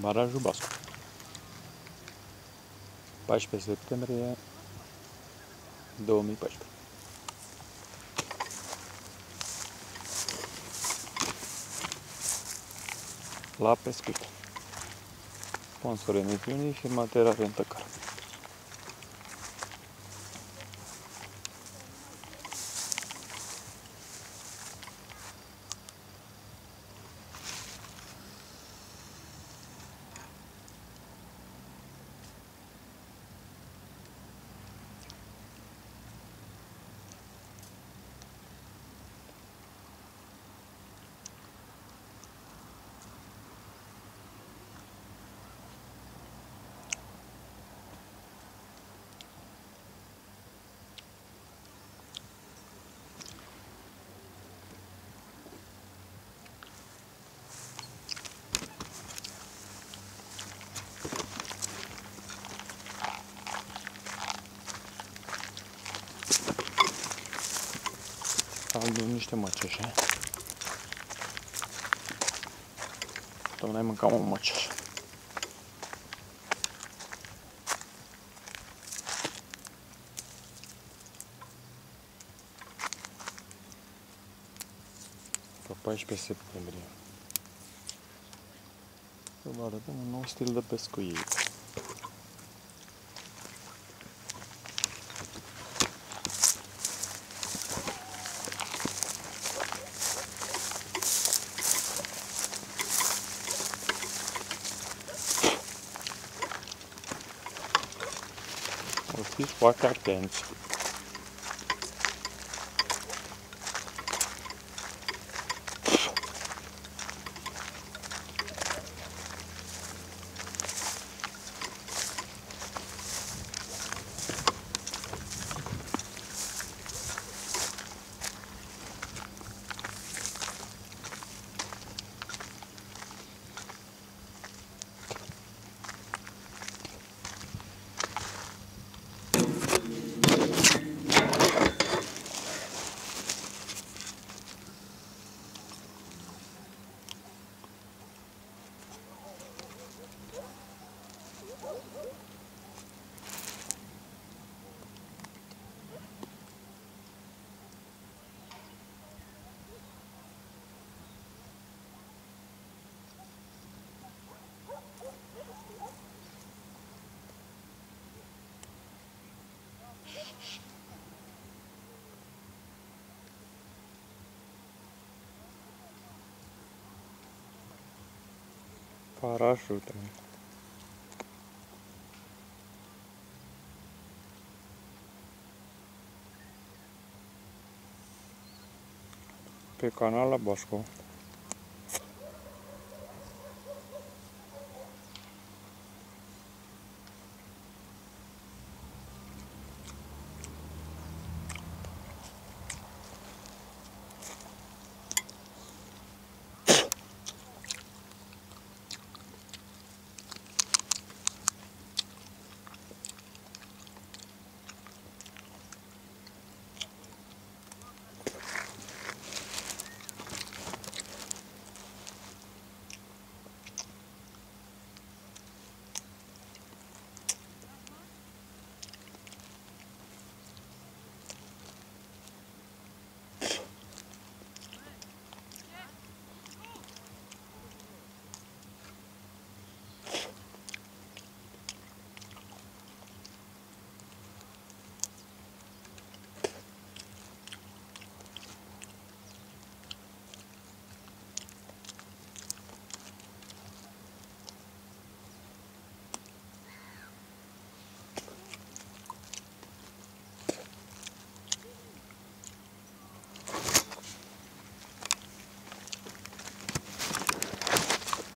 Barajul Bascu. 14 septembrie 2014 La pescuit. Sponsor emisiunii firma Terra Rentacar Aldu niște măceșe. Domnule, mâncam un măceș. Pe 14 septembrie. Să vă arătăm un nou stil de pescuit. Então, eu fiz porta-quente. parašų ten. Pe canal la Bosco.